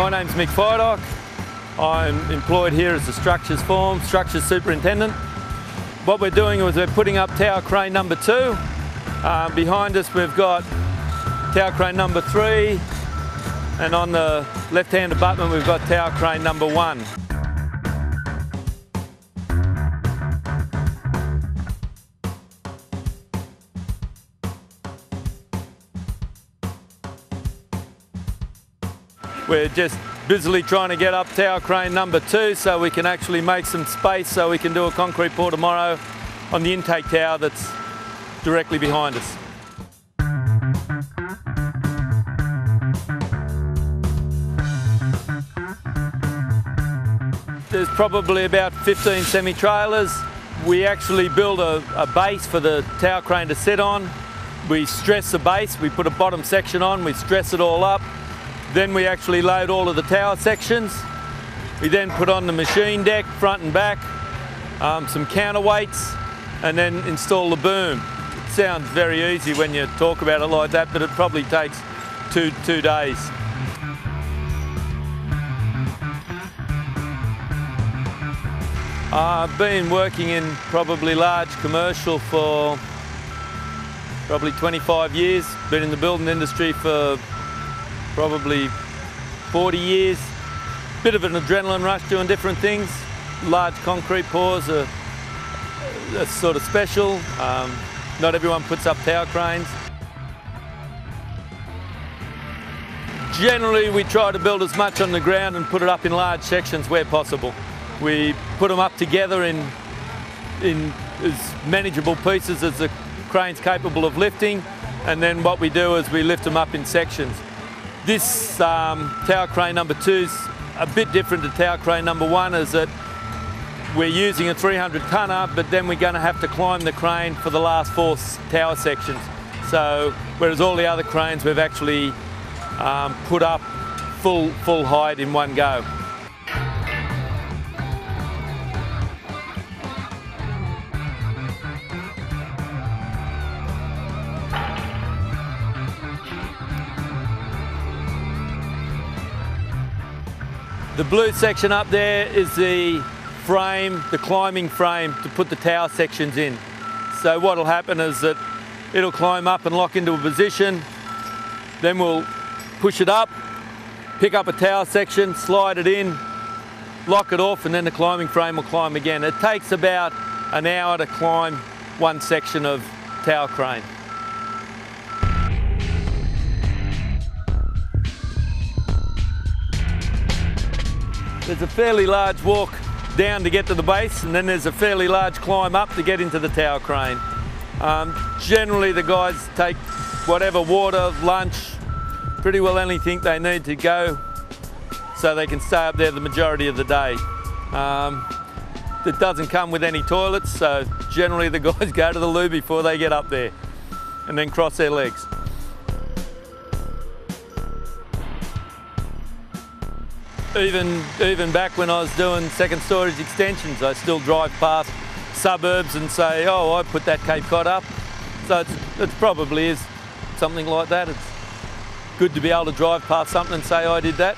My name's Mick Fidock. I'm employed here as the Structures Form, Structures Superintendent. What we're doing is we're putting up tower crane number two. Uh, behind us we've got tower crane number three and on the left-hand abutment we've got tower crane number one. We're just busily trying to get up tower crane number two so we can actually make some space so we can do a concrete pour tomorrow on the intake tower that's directly behind us. There's probably about 15 semi-trailers. We actually build a, a base for the tower crane to sit on. We stress the base, we put a bottom section on, we stress it all up, then we actually load all of the tower sections. We then put on the machine deck, front and back, um, some counterweights, and then install the boom. It sounds very easy when you talk about it like that, but it probably takes two, two days. I've been working in probably large commercial for probably 25 years, been in the building industry for probably 40 years. Bit of an adrenaline rush doing different things. Large concrete pours are, are sort of special. Um, not everyone puts up tower cranes. Generally, we try to build as much on the ground and put it up in large sections where possible. We put them up together in, in as manageable pieces as the crane's capable of lifting, and then what we do is we lift them up in sections. This um, tower crane number two is a bit different to tower crane number one is that we're using a 300 tonner, but then we're going to have to climb the crane for the last four tower sections. So, whereas all the other cranes we've actually um, put up full, full height in one go. The blue section up there is the frame, the climbing frame to put the tower sections in. So what'll happen is that it'll climb up and lock into a position, then we'll push it up, pick up a tower section, slide it in, lock it off and then the climbing frame will climb again. It takes about an hour to climb one section of tower crane. There's a fairly large walk down to get to the base and then there's a fairly large climb up to get into the tower crane. Um, generally the guys take whatever water, lunch, pretty well anything they need to go so they can stay up there the majority of the day. Um, it doesn't come with any toilets so generally the guys go to the loo before they get up there and then cross their legs. Even even back when I was doing second storage extensions, I still drive past suburbs and say, oh, I put that Cape Cod up. So it probably is something like that. It's good to be able to drive past something and say I did that.